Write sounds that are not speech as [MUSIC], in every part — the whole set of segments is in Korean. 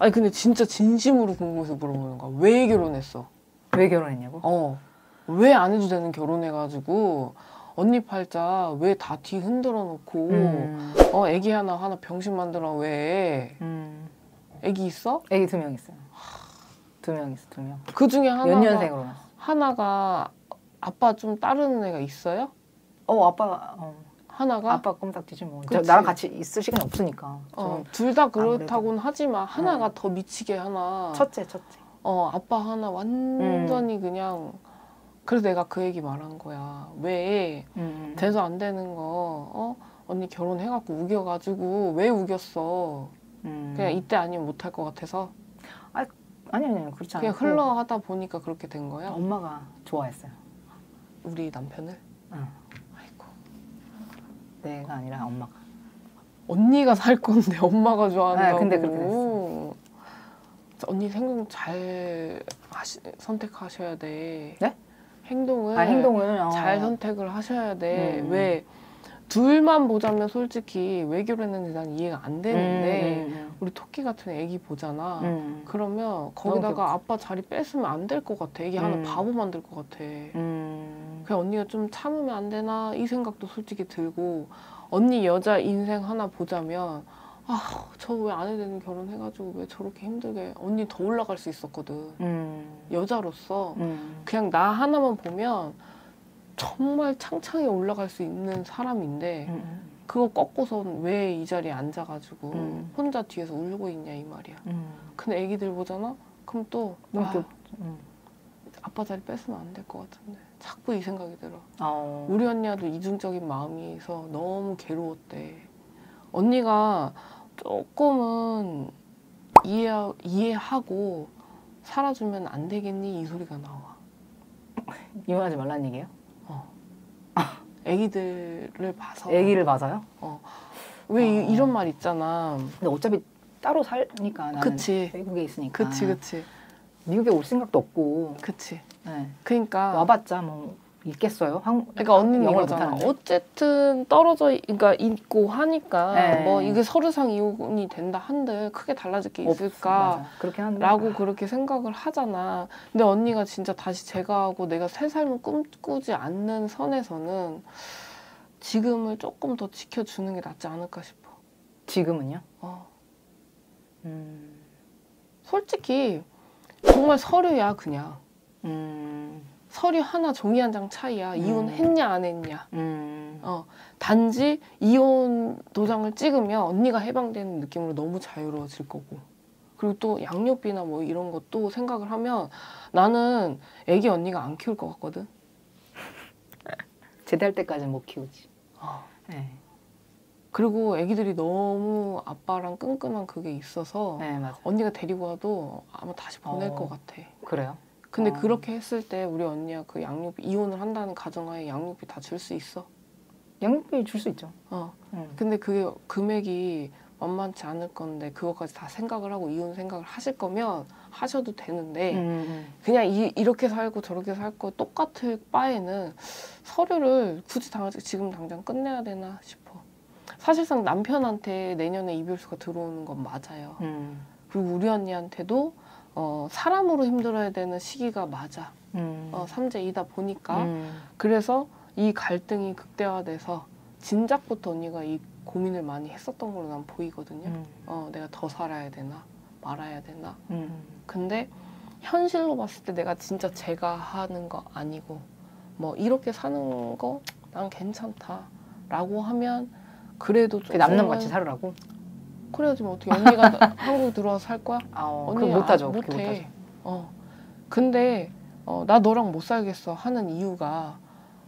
아니 근데 진짜 진심으로 궁금해서 물어보는 거야. 왜 결혼했어? 왜 결혼했냐고? 어. 왜 안 해도 되는 결혼해가지고 언니 팔자 왜 다 뒤 흔들어 놓고 음. 어 애기 하나 하나 병신 만들어 왜 음. 애기 있어? 애기 두 명 있어요. 두 명 있어, 두 명. 그 중에 하나가 연년생으로 났어. 하나가 아빠 좀 따르는 애가 있어요? 어, 아빠가 어. 하나가 아빠 껌딱지지 뭐. 저. 나랑 같이 있을 시간이 없으니까. 어, 둘 다. 그렇다고는 하지만 하나가 더 미치게 하나 첫째, 첫째. 어 아빠 하나 완전히 음. 그냥 그래서 내가 그 얘기 말한 거야 왜 음. 돼서 안 되는 거 어? 언니 결혼해갖고 우겨가지고 왜 우겼어 음. 그냥 이때 아니면 못할 것 같아서 아니 아니 그렇지 않고 그냥 흘러 하다 보니까 그렇게 된 거야 엄마가 좋아했어요. 우리 남편을 응. 내가 아니라 엄마가. 언니가 살 건데 [LAUGHS] 엄마가 좋아한다고 네, 근데 그렇게 언니 생각 잘 하시, 선택하셔야 돼 네? 행동을 아 행동을 어. 잘 선택을 하셔야 돼. 음. 왜 둘만 보자면 솔직히 왜 결혼했는지 난 이해가 안 되는데 음, 우리 토끼 같은 애기 보잖아. 음. 그러면 거기다가 아빠 자리 뺐으면 안 될 것 같아. 애기 하나 음. 바보 만들 것 같아. 음. 그냥 언니가 좀 참으면 안 되나 이 생각도 솔직히 들고 언니 여자 인생 하나 보자면 아 저왜안 해야 되는 결혼해가지고 왜 저렇게 힘들게 언니 더 올라갈 수 있었거든. 음. 여자로서 음. 그냥 나 하나만 보면 정말 창창히 올라갈 수 있는 사람인데 음. 그거 꺾고선 왜 이 자리에 앉아가지고 음. 혼자 뒤에서 울고 있냐 이 말이야. 음. 근데 애기들 보잖아? 그럼 또 아. 음. 아빠 자리 뺏으면 안 될 것 같은데 자꾸 이 생각이 들어. 어. 우리 언니도 이중적인 마음이서 너무 괴로웠대. 언니가 조금은 이해 이해하고 살아주면 안 되겠니 이 소리가 나와. [LAUGHS] 이혼하지 말라는 얘기예요? 애기들을 봐서. 아기를 맞아요? 왜 이- 어. 이 런 말 있잖아. 근데 어차피 따로 살니까 나는 그치. 외국에 있으니까. 그치 그치 미국에 올 생각도 없고. 그치. 네. 그러니까. 와봤자 뭐 있겠어요? 한 그러니까 언니는 이거잖아. 어쨌든 떨어져, 있- 그러니까 있고 하니까 네. 뭐 이게 서류상 이혼이 된다 한들 크게 달라질 게 없- 있을까? 한데. 라고 그렇게 생각을 하잖아. 근데 언니가 진짜 다시 제가 하고 내가 새 삶을 꿈꾸지 않는 선에서는 지금을 조금 더 지켜주는 게 낫지 않을까 싶어. 지금은요? 어. 음. 솔직히 정말 서류야 그냥. 음. 서류 하나 종이 한 장 차이야. 음. 이혼했냐 안 했냐. 음. 어, 단지 이혼 도장을 찍으면 언니가 해방되는 느낌으로 너무 자유로워질 거고. 그리고 또 양육비나 뭐 이런 것도 생각을 하면 나는 애기 언니가 안 키울 것 같거든. [LAUGHS] 제대할 때까지는 못 키우지. 어. 네. 그리고 애기들이 너무 아빠랑 끈끈한 그게 있어서 네. 언니가 데리고 와도 아마 다시 보낼 어. 것 같아. 그래요? 근데 어. 그렇게 했을 때 우리 언니가 그 양육비 이혼을 한다는 가정하에 양육비 다 줄 수 있어. 양육비 줄 수 있죠. 어. 음. 근데 그게 금액이 만만치 않을 건데 그것까지 다 생각을 하고 이혼 생각을 하실 거면 하셔도 되는데 음, 그냥 이, 이렇게 살고 저렇게 살 거 똑같을 바에는 서류를 굳이 당, 지금 당장 끝내야 되나 싶어. 사실상 남편한테 내년에 이별수가 들어오는 건 맞아요. 음. 그리고 우리 언니한테도 어, 사람으로 힘들어야 되는 시기가 맞아. 음. 어, 삼재이다 보니까 음. 그래서 이 갈등이 극대화돼서 진작부터 언니가 이 고민을 많이 했었던 걸로 난 보이거든요. 음. 어, 내가 더 살아야 되나 말아야 되나. 음. 근데 현실로 봤을 때 내가 진짜 제가 하는 거 아니고 뭐 이렇게 사는 거 난 괜찮다라고 하면 그래도 그 남는 조금은- 같이 살으라고? 그래야지 뭐 어떻게 언니가 [LAUGHS] 한국 들어와서 살 거야? 아, 어, 언니 못하죠. 아, 못해. 어. 근데 어, 나 너랑 못 살겠어 하는 이유가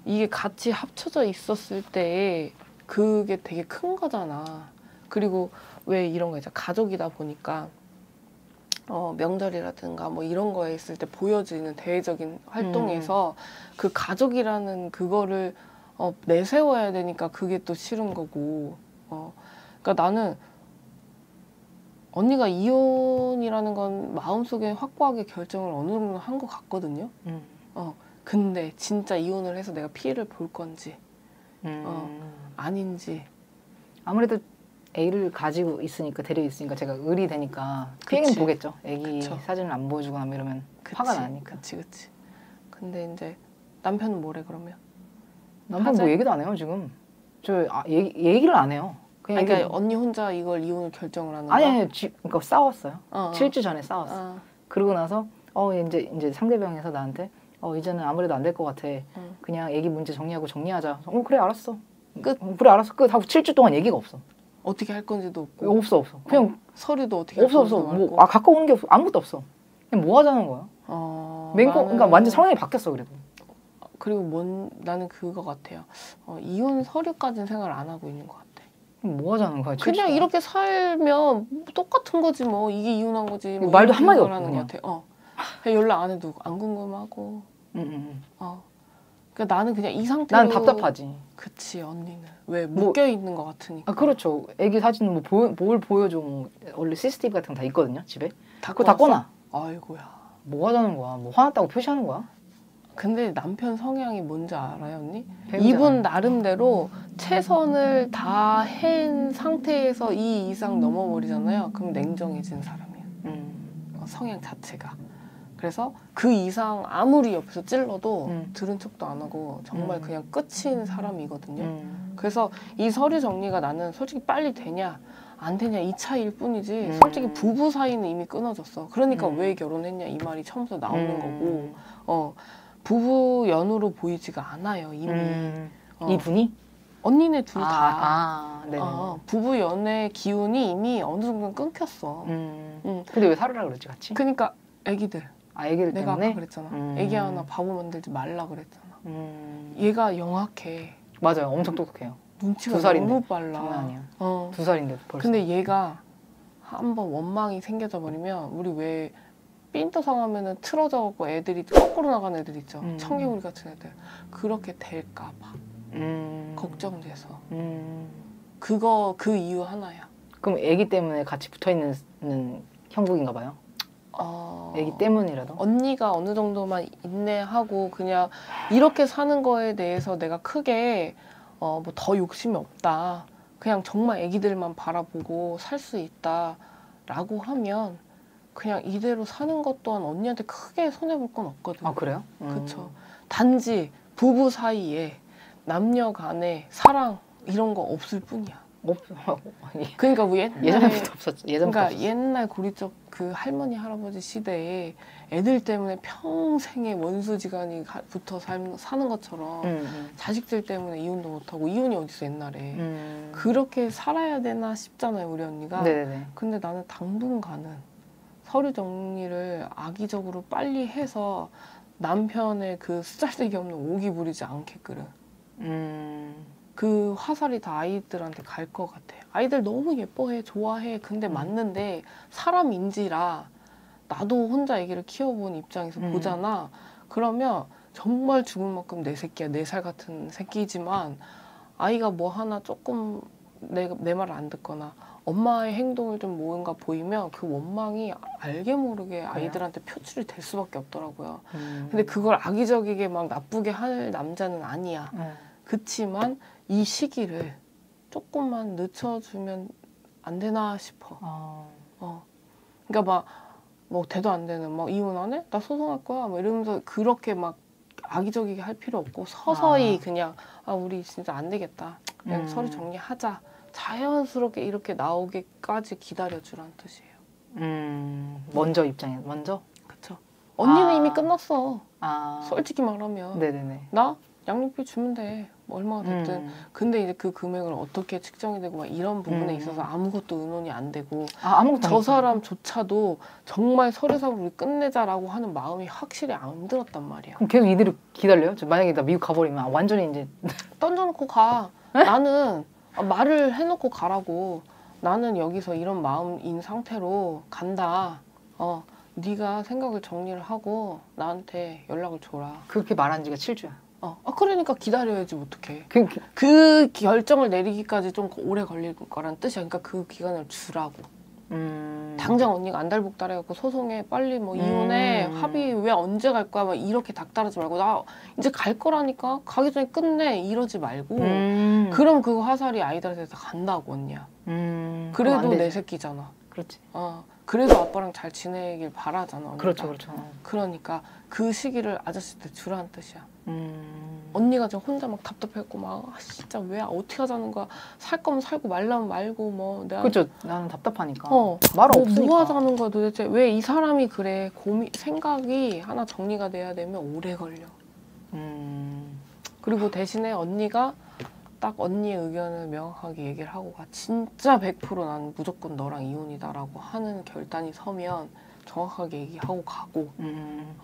이게 같이 합쳐져 있었을 때 그게 되게 큰 거잖아. 그리고 왜 이런 거 있잖아. 가족이다 보니까 어, 명절이라든가 뭐 이런 거에 있을 때 보여지는 대외적인 활동에서 그 가족이라는 그거를 어, 내세워야 되니까 그게 또 싫은 거고. 어. 그러니까 나는 언니가 이혼이라는 건 마음속에 확고하게 결정을 어느 정도 한 것 같거든요. 음. 근데 진짜 이혼을 해서 내가 피해를 볼 건지 음. 어. 아닌지 아무래도 애를 가지고 있으니까 데리고 있으니까 제가 을이 되니까 그치. 보겠죠. 애기 그쵸. 사진을 안 보여주거나 뭐 이러면 그치, 화가 나니까. 그치 그치. 근데 이제 남편은 뭐래 그러면? 남편 하자. 뭐 얘기도 안 해요 지금. 저 아, 얘기, 얘기를 안 해요. 그냥 아니, 그러니까 언니 혼자 이걸 이혼을 결정을 하는 거야? 아니 아니 지, 그러니까 싸웠어요. 어, 어. 7주 전에 싸웠어. 어, 그러고 나서 어 이제 이제 상대방에서 나한테 어 이제는 아무래도 안 될 것 같아. 응. 그냥 애기 문제 정리하고 정리하자. 어 그래 알았어. 끝. 어, 그래 알았어 끝. 하고 7주 동안 얘기가 없어. 어떻게 할 건지도 없고 없어 없어. 그냥 서류도 어떻게 할 없어 없어. 건지도 뭐 말고. 아 갖고 오는 게 없어. 아무것도 없어. 그냥 뭐 하자는 거야. 어, 맹고 나는- 그러니까 완전 성향이 바뀌었어 그래도. 그리고 뭔 나는 그거 같아요. 어, 이혼 서류까지는 생각을 안 하고 있는 것 같아. 그럼 뭐 하자는 거야. 그냥 7주 이렇게 살면 똑같은 거지 뭐 이게 이혼한 거지. 뭐 말도 한마디 그냥. 것 같아. 어. 그냥 연락 안 해도 안 궁금하고. 응, 응, 응. 어. 그러니까 나는 그냥 이 상태로. 난 답답하지. 그치 언니는 왜 뭐- 묶여 있는 것 같으니까. 아 그렇죠. 애기 사진 뭐 보여, 뭘 보여줘. 뭐 원래 CCTV 같은 거 다 있거든요 집에. 다 그거 다 꺼놨어? 꺼놔. 아이고야. 뭐 하자는 거야. 뭐 화났다고 표시하는 거야. 근데 남편 성향이 뭔지 알아요 언니? 배우잖아. 이분 나름대로 최선을 다한 상태에서 이 이상 넘어버리잖아요. 그럼 냉정해진 사람이에요. 음. 어, 성향 자체가. 그래서 그 이상 아무리 옆에서 찔러도 음. 들은 척도 안 하고 정말 음. 그냥 끝인 사람이거든요. 음. 그래서 이 서류 정리가 나는 솔직히 빨리 되냐 안 되냐 이 차이일 뿐이지 음. 솔직히 부부 사이는 이미 끊어졌어. 그러니까 음. 왜 결혼했냐 이 말이 처음부터 나오는 음. 거고 어 부부 연으로 보이지가 않아요 이미. 음. 어. 이분이? 언니네 둘 다. 아, 아. 어, 부부 연애 기운이 이미 어느 정도는 끊겼어. 음. 응. 근데 왜 살으라 그러지 같이? 그러니까 애기들 아 애기를 내가 때문에? 아까 그랬잖아. 음. 애기 하나 바보 만들지 말라 그랬잖아. 음. 얘가 영악해. 맞아요. 엄청 똑똑해요. 눈치가 두 살인데. 너무 빨라. 장난 아니야. 어. 두 살인데 벌써. 근데 얘가 한번 원망이 생겨져 버리면 우리 왜 삔떠 상하면은 틀어져갖고 애들이 거꾸로 나가는 애들 있죠. 음. 청개구리 같은 애들. 그렇게 될까봐 음. 걱정돼서. 음. 그거 그 이유 하나야. 그럼 애기 때문에 같이 붙어 있는 형국인가 봐요. 어... 애기 때문이라도. 언니가 어느 정도만 인내하고 그냥 이렇게 사는 거에 대해서 내가 크게 어, 뭐 더 욕심이 없다. 그냥 정말 애기들만 바라보고 살 수 있다 라고 하면 그냥 이대로 사는 것 또한 언니한테 크게 손해 볼 건 없거든. 아 그래요? 음. 그쵸. 단지 부부 사이에 남녀 간의 사랑 이런 거 없을 뿐이야. 없. [LAUGHS] 그러니까 우리 옛날에 예전부터 없었죠. 예전부터 그러니까 없었어. 옛날 고리적 그 할머니 할아버지 시대에 애들 때문에 평생의 원수지간이 가- 붙어 살, 사는 것처럼 음, 음. 자식들 때문에 이혼도 못하고 이혼이 어딨어 옛날에 음. 그렇게 살아야 되나 싶잖아요 우리 언니가 네네네. 근데 나는 당분간은 서류 정리를 악의적으로 빨리 해서 남편의 그 쓰잘데기 없는 오기 부리지 않게끔 음. 그 화살이 다 아이들한테 갈 것 같아. 아이들 너무 예뻐해, 좋아해. 근데 음. 맞는데 사람인지라 나도 혼자 아기를 키워본 입장에서 음. 보잖아. 그러면 정말 죽을 만큼 내 새끼야, 내살 같은 새끼지만 아이가 뭐 하나 조금 내, 내 말을 안 듣거나 엄마의 행동을 좀 뭔가 보이면 그 원망이 알게 모르게 아이들한테 표출이 될 수밖에 없더라고요. 음. 근데 그걸 악의적이게 막 나쁘게 할 남자는 아니야. 음. 그치만 이 시기를 조금만 늦춰주면 안 되나 싶어. 어. 어. 그러니까 막, 뭐, 돼도 안 되는, 막, 이혼 안 해? 나 소송할 거야. 막 이러면서 그렇게 막 악의적이게 할 필요 없고, 서서히 아. 그냥, 아, 우리 진짜 안 되겠다. 그냥 음. 서류 정리하자. 자연스럽게 이렇게 나오기까지 기다려주라는 뜻이에요. 음. 먼저 입장에 먼저. 그쵸? 언니는 아. 이미 끝났어. 아. 솔직히 말하면. 네네네. 나 양육비 주면 돼. 뭐 얼마가 됐든. 음. 근데 이제 그 금액을 어떻게 측정이 되고 막 이런 부분에 음. 있어서 아무것도 의논이 안 되고 아 아무것도 저. 사람조차도 정말 서류상으로 끝내자라고 하는 마음이 확실히 안 들었단 말이야. 그럼 계속 이대로 기다려요? 저 만약에 나 미국 가버리면 완전히 이제 던져놓고 가. 나는 아, 말을 해놓고 가라고. 나는 여기서 이런 마음인 상태로 간다. 어, 네가 생각을 정리를 하고 나한테 연락을 줘라. 그렇게 말한 지가 7주야. 어, 아, 그러니까 기다려야지 어떡해. 그, 그- 그 결정을 내리기까지 좀 오래 걸릴 거란 뜻이야. 그러니까 그 기간을 주라고. 음. 당장 언니가 안달복 달해갖고 소송해 빨리 뭐 이혼해 음. 합의 왜 언제 갈 거야 막 이렇게 닥달하지 말고 나 이제 갈 거라니까 가기 전에 끝내 이러지 말고 음. 그럼 그 화살이 아이들한테 다 간다고 언니야 음. 그래도. 내 새끼잖아 그렇지. 어 그래도 아빠랑 잘 지내길 바라잖아 언니가. 그렇죠, 그렇죠. 그러니까 그 시기를 아저씨한테 주라는 뜻이야 음. 언니가 저 혼자 막 답답했고 막 아, 진짜 왜 어떻게 하자는 거야 살 거면 살고 말라면 말고 뭐 내가 그렇죠. 나는 답답하니까. 어, 말 뭐, 없으니까. 뭐 하자는 거야 도대체 왜 이 사람이 그래 고민 생각이 하나 정리가 돼야 되면 오래 걸려 음. 그리고 대신에 언니가 딱 언니의 의견을 명확하게 얘기를 하고 가 진짜 100%난 무조건 너랑 이혼이다라고 하는 결단이 서면 정확하게 얘기하고 가고 음.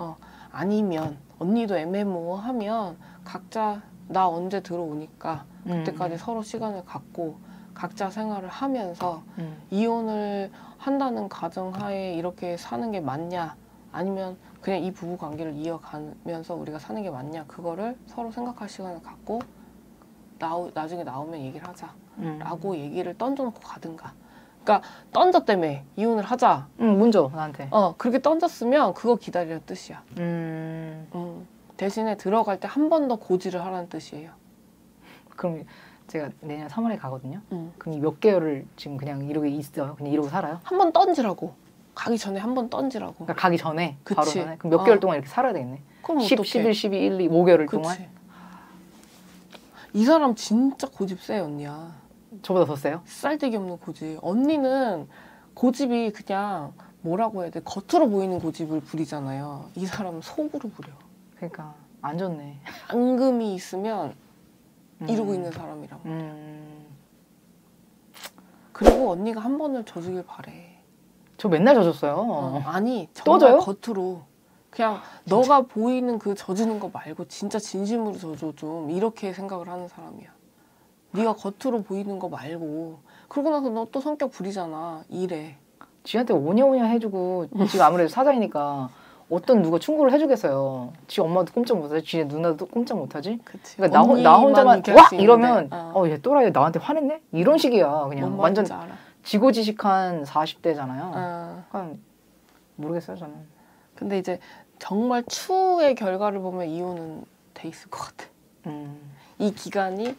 아니면 언니도 애매모호하면 각자 나 언제 들어오니까 그때까지 음. 서로 시간을 갖고 각자 생활을 하면서 음. 이혼을 한다는 가정하에 이렇게 사는 게 맞냐 아니면 그냥 이 부부 관계를 이어가면서 우리가 사는 게 맞냐 그거를 서로 생각할 시간을 갖고 나오, 나중에 나오면 얘기를 하자 음. 라고 얘기를 던져놓고 가든가 그러니까 던졌다며 이혼을 하자 응, 문조 나한테. 어 그렇게 던졌으면 그거 기다리는 뜻이야 음. 음, 대신에 들어갈 때 한 번 더 고지를 하라는 뜻이에요 그럼 제가 내년 3월에 가거든요. 음. 그럼 이몇 개월을 지금 그냥 이러고 있어요. 그냥 이러고 살아요. 한 번 던지라고 가기 전에 한 번 던지라고 그러니까 가기 전에 바로 그치. 전에 그럼 몇 어. 개월 동안 이렇게 살아야 되겠네. 그럼 10, 어떡해 11, 12, 1, 2, 5개월을 동안 그치 이 사람 진짜 고집 세 언니야 저보다 더 세요? 쌀데기 없는 고집 언니는 고집이 그냥 뭐라고 해야 돼 겉으로 보이는 고집을 부리잖아요 이 사람은 속으로 부려 그러니까 안 좋네. 앙금이 있으면 음. 이러고 있는 사람이라고 음. 그리고 언니가 한 번을 져주길 바래 저 맨날 져줬어요. 어, 아니 또 정말 져요? 겉으로 그냥 너가 보이는 그 져주는 거 말고 진짜 진심으로 져줘 좀 이렇게 생각을 하는 사람이야. 네가 겉으로 보이는 거 말고 그러고 나서 너 또 성격 부리잖아 이래. 지한테 오냐오냐 해주고 지가 아무래도 사장이니까 어떤 누가 충고를 해주겠어요. 지 엄마도 꼼짝 못하지, 지 누나도 꼼짝 못하지. 그치. 그러니까 나, 혼- 나 혼자만 와 이러면 있는데, 어. 어얘 또라이 나한테 화냈네 이런 식이야 그냥 뭔 완전. 지고지식한 40대잖아요. 어. 모르겠어요 저는. 근데 이제 정말 추후의 결과를 보면 이혼은 돼 있을 것 같아. 음. 이 기간이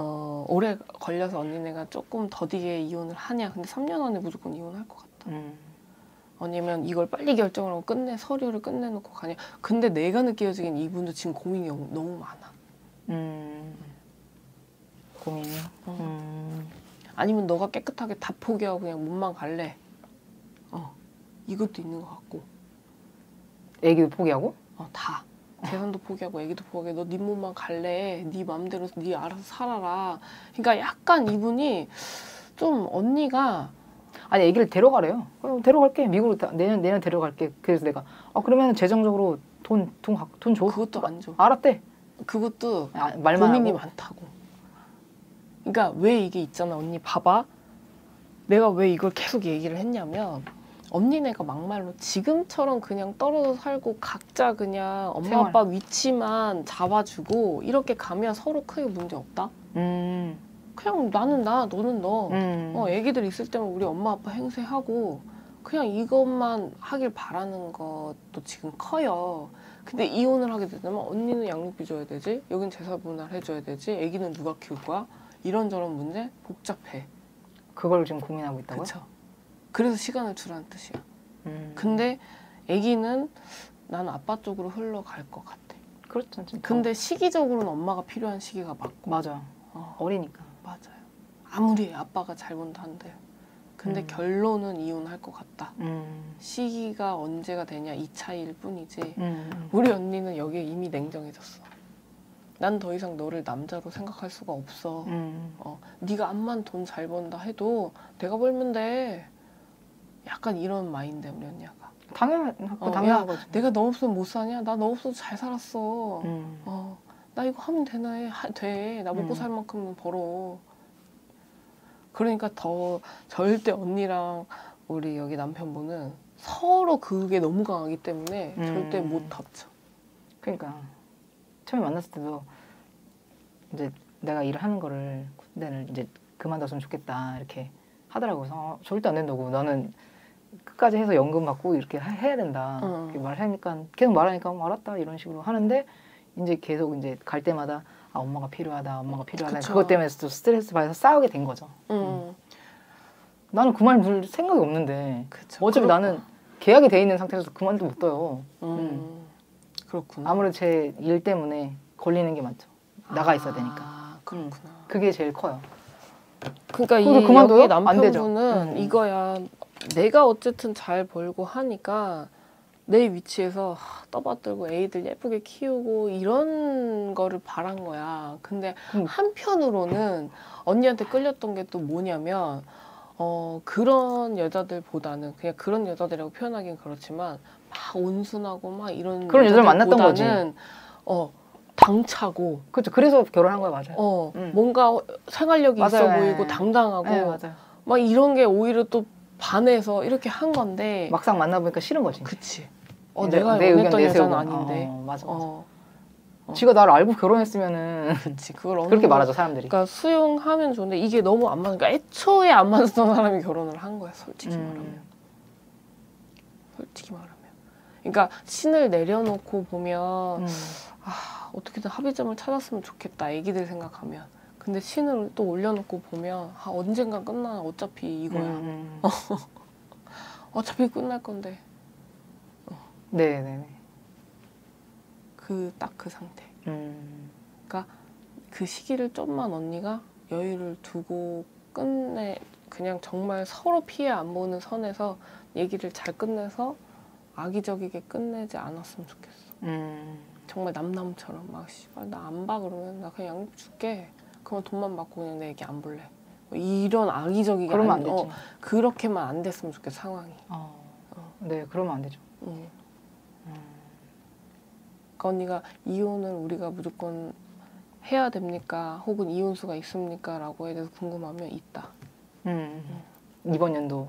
어, 오래 걸려서 언니네가 조금 더디게 이혼을 하냐. 근데 3년 안에 무조건 이혼할 것 같아. 음. 아니면 이걸 빨리 결정을 하고 끝내 서류를 끝내놓고 가냐. 근데 내가 느껴지기엔 이분도 지금 고민이 너무- 많아. 음. 고민이. 음. 아니면 너가 깨끗하게 다 포기하고 그냥 몸만 갈래. 어, 이것도 있는 것 같고. 애기도 포기하고? 어, 다. 재산도 포기하고 애기도 포기하고 너네 몸만 갈래. 네 마음대로 네 알아서 살아라. 그러니까 약간 이분이 좀 언니가 아니 애기를 데려가래요. 그럼 데려갈게. 미국으로 다- 내년 내년 데려갈게. 그래서 내가 아 그러면 재정적으로 돈 돈돈 줘. 그것도 안 줘. 알았대. 그것도 아, 말만 고민이 하고. 많다고. 그러니까 왜 이게 있잖아 언니 봐봐. 내가 왜 이걸 계속 얘기를 했냐면 언니네가 막말로 지금처럼 그냥 떨어져 살고 각자 그냥 엄마 생활. 아빠 위치만 잡아주고 이렇게 가면 서로 크게 문제 없다. 음. 그냥 나는 나 너는 너. 음. 어 애기들 있을 때면 우리 엄마 아빠 행세하고 그냥 이것만 하길 바라는 것도 지금 커요. 근데 이혼을 하게 되면 언니는 양육비 줘야 되지, 여긴 재산 분할 해줘야 되지, 애기는 누가 키울 거야? 이런저런 문제 복잡해. 그걸 지금 고민하고 있다고요? 그렇죠. 그래서 시간을 주라는 뜻이야. 음. 근데 애기는 나는 아빠 쪽으로 흘러갈 것 같아. 그렇죠. 진짜. 근데 시기적으로는 엄마가 필요한 시기가 맞고. 맞아. 어, 어리니까. 맞아요. 아무리 아빠가 잘 본다 한들. 근데 음. 결론은 이혼할 것 같다. 음. 시기가 언제가 되냐 이 차이일 뿐이지 음. 우리 언니는 여기에 이미 냉정해졌어 난 더 이상 너를 남자로 생각할 수가 없어 음. 어, 네가 암만 돈 잘 번다 해도 내가 벌면 돼 약간 이런 마인드 우리 언니가 당연한 어, 당연한 야, 거지. 내가 너 없으면 못 사냐 나 너 없어도 잘 살았어 음. 어, 나 이거 하면 되나 해. 하- 돼. 나 먹고 음. 살 만큼은 벌어. 그러니까 더 절대 언니랑 우리 여기 남편분은 서로 그게 너무 강하기 때문에 음. 절대 못 합쳐. 그러니까 처음에 만났을 때도 이제 내가 일을 하는 거를 군대를 이제 그만뒀으면 좋겠다 이렇게 하더라고요. 어, 절대 안 된다고. 나는 끝까지 해서 연금 받고 이렇게 하- 해야 된다. 음. 이렇게 말하니까 계속 말하니까 어, 알았다 이런 식으로 하는데 이제 계속 이제 갈 때마다 아 엄마가 필요하다, 엄마가 필요하다. 그쵸. 그것 때문에 또 스트레스 받아서 싸우게 된 거죠. 음. 나는 그만 둘 생각이 없는데 그쵸. 어차피 그렇- 나는 계약이 돼 있는 상태에서 그만도 못 둬요. 음. 그렇구나. 아무래도 제 일 때문에 걸리는 게 많죠. 나가 있어야 되니까. 아, 그렇구나. 그게 제일 커요. 그러니까 이 그만둬요? 남편분은 음. 이거야. 내가 어쨌든 잘 벌고 하니까 내 위치에서 하, 떠받들고 애들 예쁘게 키우고 이런 거를 바란 거야. 근데 음. 한편으로는 언니한테 끌렸던 게 또 뭐냐면 어 그런 여자들보다는 그냥 그런 여자들이라고 표현하기는 그렇지만 막 온순하고 막 이런 그런 여자를 만났던 거지. 어 당차고 그렇죠. 그래서 결혼한 거예요, 맞아요. 어 음. 뭔가 생활력이 있어 맞아요. 보이고 네. 당당하고 네, 맞아요. 막 이런 게 오히려 또 반해서 이렇게 한 건데 막상 만나보니까 싫은 거지. 그치 어 이제 내가 내 의견 내세우고. 아닌데 어, 맞아, 맞아. 어 어. 지가 나를 알고 결혼했으면은 그치 그걸 그렇게 말하죠 사람들이. 그러니까 수용하면 좋은데 이게 너무 안 맞으니까 애초에 안 맞았던 사람이 결혼을 한 거야 솔직히 음. 말하면 솔직히 말하면 그러니까 신을 내려놓고 보면 음. 아, 어떻게든 합의점을 찾았으면 좋겠다 애기들 생각하면 근데 신을 또 올려놓고 보면 아, 언젠간 끝나 어차피 이거야 음. [LAUGHS] 어차피 끝날 건데 네, 네, 네. 그 딱그 상태 음. 그 시기를 좀만 언니가 여유를 두고 끝내 그냥 정말 서로 피해 안 보는 선에서 얘기를 잘 끝내서 악의적이게 끝내지 않았으면 좋겠어. 음. 정말 남남처럼 막 씨발 나 안 봐 그러면 나 그냥 양육 줄게. 그러면 돈만 받고 그냥 내 얘기 안 볼래. 뭐 이런 악의적이게 그러면 안 안- 되지. 어, 그렇게만 안 됐으면 좋겠어 상황이. 어. 어. 네, 그러면 안 되죠. 응. 음. 그러니까 언니가 이혼을 우리가 무조건 해야 됩니까? 혹은 이혼수가 있습니까? 라고에 대해서 궁금하면 있다. 음. 이번 연도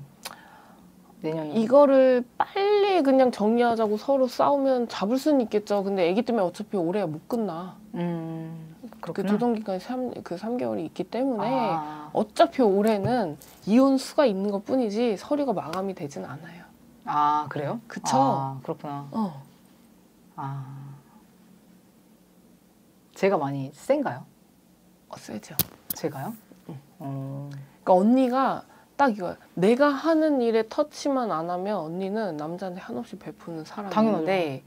내년 이거를 빨리 그냥 정리하자고 서로 싸우면 잡을 수는 있겠죠. 근데 아기 때문에 어차피 올해 못 끝나. 음. 그 그렇구나. 조정 기간이 3, 그 3개월이 있기 때문에 아. 어차피 올해는 이혼 수가 있는 것 뿐이지 서류가 마감이 되진 않아요. 아, 그래요? 그쵸? 아, 그렇구나. 어. 아. 제가 많이 센가요? 어, 세죠. 제가요? 응. 음. 그러니까 언니가 딱 이거야. 내가 하는 일에 터치만 안 하면 언니는 남자한테 한없이 베푸는 사람인데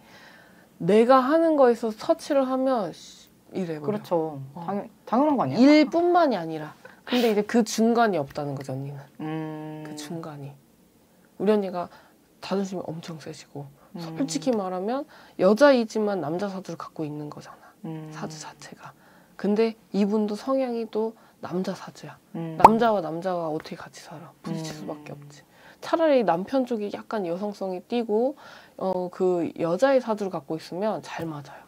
내가 하는 거에서 터치를 하면 씨, 이래. 그렇죠. 어. 당연, 당연한 거 아니에요? 일뿐만이 아니라 근데 이제 그 중간이 없다는 거죠 언니는 음. 그 중간이 우리 언니가 자존심이 엄청 세시고 음. 솔직히 말하면 여자이지만 남자 사주를 갖고 있는 거잖아 음. 사주 자체가 근데 이분도 성향이 또 남자 사주야 음. 남자와 남자가 어떻게 같이 살아 부딪힐 음. 수밖에 없지 차라리 남편 쪽이 약간 여성성이 띄고 어 그 여자의 사주를 갖고 있으면 잘 맞아요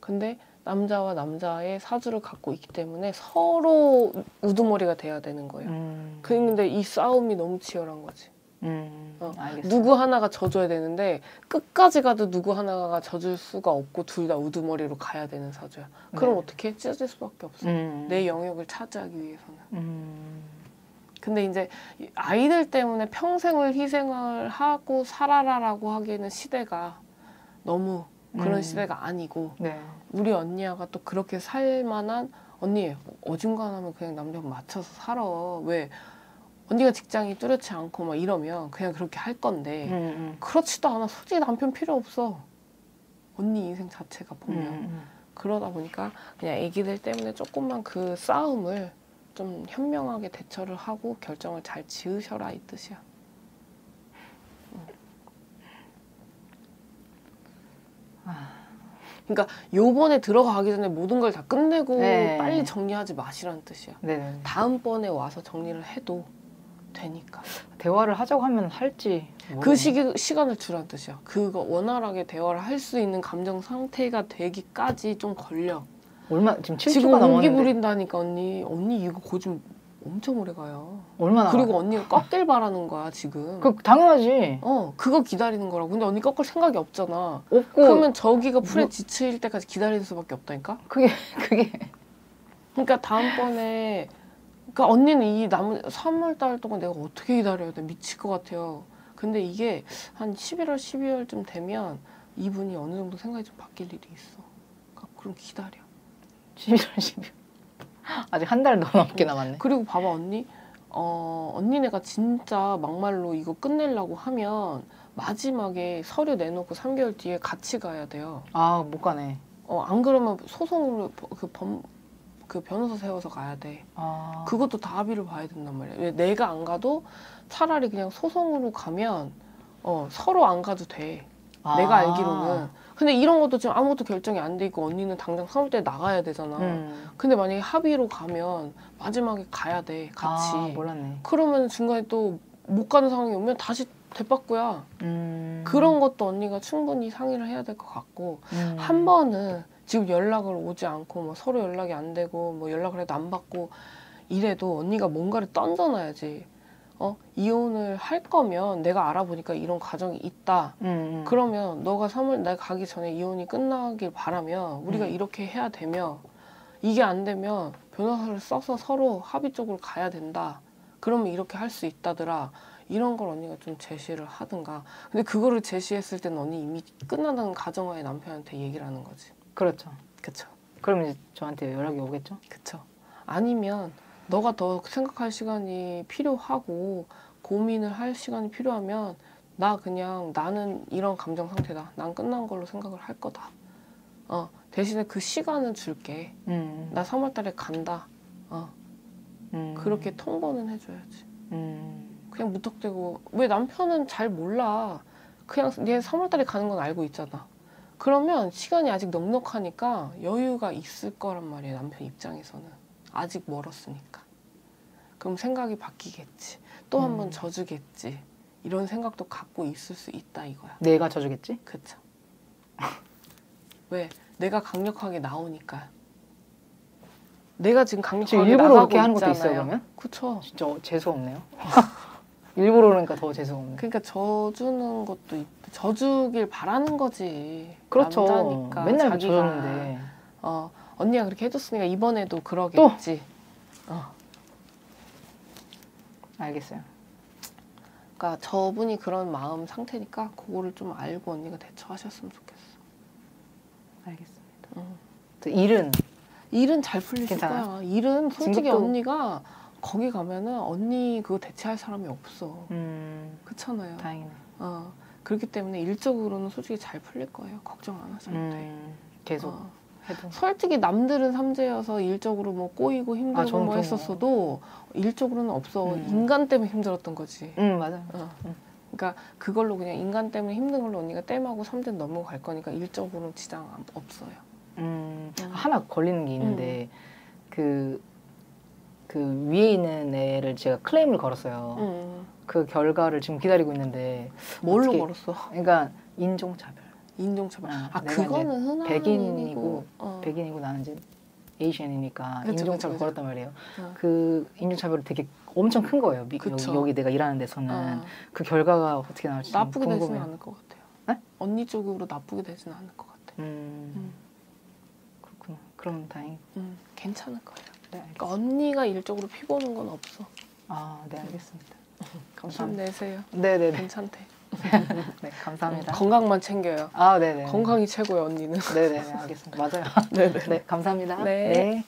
근데 남자와 남자의 사주를 갖고 있기 때문에 서로 우두머리가 돼야 되는 거예요 음. 근데 이 싸움이 너무 치열한 거지 음. 어. 누구 하나가 져줘야 되는데 끝까지 가도 누구 하나가 져줄 수가 없고 둘 다 우두머리로 가야 되는 사주야 그럼 네. 어떻게 찢어질 수밖에 없어 음. 내 영역을 차지하기 위해서는 음. 근데 이제 이 아이들 때문에 평생을 희생을 하고 살아라라고 하기에는 시대가 너무 그런 음. 시대가 아니고 네. 우리 언니야가 또 그렇게 살 만한 언니 어중간하면 그냥 남자 맞춰서 살아 왜 언니가 직장이 뚜렷지 않고 막 이러면 그냥 그렇게 할 건데 음. 음. 그렇지도 않아 솔직히 남편 필요 없어 언니 인생 자체가 보면 음. 그러다 보니까 그냥 애기들 때문에 조금만 그 싸움을 좀 현명하게 대처를 하고 결정을 잘 지으셔라 이 뜻이야. 그러니까 요번에 들어가기 전에 모든 걸 다 끝내고 네. 빨리 정리하지 마시라는 뜻이야. 네. 다음번에 와서 정리를 해도 되니까. 대화를 하자고 하면 할지. 그 모르겠네. 시기, 시간을 주라는 뜻이야. 그거 원활하게 대화를 할 수 있는 감정 상태가 되기까지 좀 걸려. 얼마 지금 7주가 지금 넘었는데 부린다니까 언니. 언니 이거 고좀 엄청 오래 가요. 얼마나 그리고 언니가 꺾길 바라는 거야 지금. 그 당연하지. 어 그거 기다리는 거라고. 근데 언니 꺾을 생각이 없잖아. 없고 그러면 저기가 풀에 뭐- 지칠 때까지 기다릴 수밖에 없다니까. 그게 그게 그러니까 다음번에 그러니까 언니는 이 남은 3월 달 동안 내가 어떻게 기다려야 돼? 미칠 것 같아요. 근데 이게 한 11월, 12월쯤 되면 이분이 어느 정도 생각이 좀 바뀔 일이 있어. 그러니까 그럼 기다려. 11월 12월. 아직 한 달 더 넘게 남았네. 그리고 봐봐 언니, 어 언니네가 진짜 막말로 이거 끝내려고 하면 마지막에 서류 내놓고 3개월 뒤에 같이 가야 돼요. 아, 못 가네. 어 안 그러면 소송으로 그 범 그 변호사 세워서 가야 돼. 아. 그것도 다 합의를 봐야 된단 말이야. 왜 내가 안 가도 차라리 그냥 소송으로 가면 어 서로 안 가도 돼. 아. 내가 알기로는. 근데 이런 것도 지금 아무것도 결정이 안 돼 있고 언니는 당장 3월 때 나가야 되잖아. 음. 근데 만약에 합의로 가면 마지막에 가야 돼. 같이. 아, 몰랐네. 그러면 중간에 또 못 가는 상황이 오면 다시 대바꾸야. 음. 그런 것도 언니가 충분히 상의를 해야 될 것 같고 음. 한 번은 지금 연락을 오지 않고 뭐 서로 연락이 안 되고 뭐 연락을 해도 안 받고 이래도 언니가 뭔가를 던져놔야지. 어 이혼을 할 거면 내가 알아보니까 이런 과정이 있다. 음, 음. 그러면 너가 3월 날 가기 전에 이혼이 끝나길 바라면 우리가 음. 이렇게 해야 되며 이게 안 되면 변호사를 써서 서로 합의 쪽으로 가야 된다. 그러면 이렇게 할 수 있다더라. 이런 걸 언니가 좀 제시를 하든가. 근데 그거를 제시했을 때는 언니 이미 끝나는 가정하에 남편한테 얘기를 하는 거지. 그렇죠. 그럼 이제 저한테 연락이 오겠죠? 그쵸? 아니면 너가 더 생각할 시간이 필요하고 고민을 할 시간이 필요하면 나 그냥 나는 이런 감정 상태다. 난 끝난 걸로 생각을 할 거다. 어 대신에 그 시간은 줄게. 음. 나 3월 달에 간다. 어 음. 그렇게 통보는 해줘야지. 음. 그냥 무턱대고 왜 남편은 잘 몰라. 그냥 얘 3월 달에 가는 건 알고 있잖아. 그러면 시간이 아직 넉넉하니까 여유가 있을 거란 말이에요. 남편 입장에서는. 아직 멀었으니까. 그럼 생각이 바뀌겠지. 또 한번 음. 져주겠지. 이런 생각도 갖고 있을 수 있다 이거야. 내가 져주겠지? 그쵸? 왜? 내가 강력하게 나오니까. 내가 지금 강력하게 일부러 나가고 하는 것도. 있어요 그러면? 그쵸? 진짜 재수 없네요. [LAUGHS] 일부러 그러니까 더 재수 없네. 그러니까 져주는 것도 있, 져주길 바라는 거지. 그렇죠. 남자니까 맨날 자기가. 져줬는데. 어 언니가 그렇게 해줬으니까 이번에도 그러겠지. 어, 알겠어요. 그러니까 저분이 그런 마음 상태니까 그거를 좀 알고 언니가 대처하셨으면 좋겠어. 알겠습니다. 응. 또 일은 일은 잘 풀릴 괜찮아요? 거야. 일은 솔직히 진급도- 언니가 거기 가면은 언니 그거 대체할 사람이 없어. 음, 그렇잖아요. 다행이네. 어 그렇기 때문에 일적으로는 솔직히 잘 풀릴 거예요. 걱정 안 하셔도 돼. 음, 계속 어. 해도. 솔직히 남들은 삼재여서 일적으로 뭐 꼬이고 힘들고 아, 저는 뭐 했었어도 일적으로는 없어. 음. 인간 때문에 힘들었던 거지. 음 맞아요. 어. 음. 그러니까 그걸로 그냥 인간 때문에 힘든 걸로 언니가 땜하고 삼재 넘어갈 거니까 일적으로는 지장 안- 없어요. 음, 음. 하나 걸리는 게 있는데 그, 그 위에 있는 애를 제가 클레임을 걸었어요. 음. 그 결과를 지금 기다리고 있는데 뭘로 어떻게- 걸었어? 그러니까 인종차별. 인종차별. 아, 아 그거는 흔한 백인이고. 어. 백인이고 나는 이제 에이시안이니까 그쵸, 인종차별 그쵸, 걸었단 말이에요. 어. 그 인종차별이 되게 엄청 큰 거예요. 미, 여기. 여기 내가 일하는 데서는 어. 그 결과가 어떻게 나올지 좀 나쁘게 되지는 궁금해요. 않을 것 같아요. 네? 언니 쪽으로 나쁘게 되지는 않을 것 같아요. 음, 음. 그렇구나. 그럼 다행. 음, 괜찮을 거예요. 네. 그러니까 언니가 일적으로 피보는 건 없어. 아, 네 알겠습니다. [LAUGHS] 감사합니다. 힘내세요. 네네네. 괜찮대. [LAUGHS] 네, 감사합니다. 건강만 챙겨요. 아, 네네. 건강이 최고예요, 언니는. 네네, 알겠습니다. [LAUGHS] 맞아요. [LAUGHS] 네네. 네, 감사합니다. 네. 네.